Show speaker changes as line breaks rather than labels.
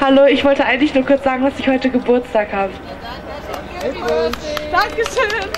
Hallo, ich wollte eigentlich nur kurz sagen, dass ich heute Geburtstag habe.
Dankeschön. Dankeschön.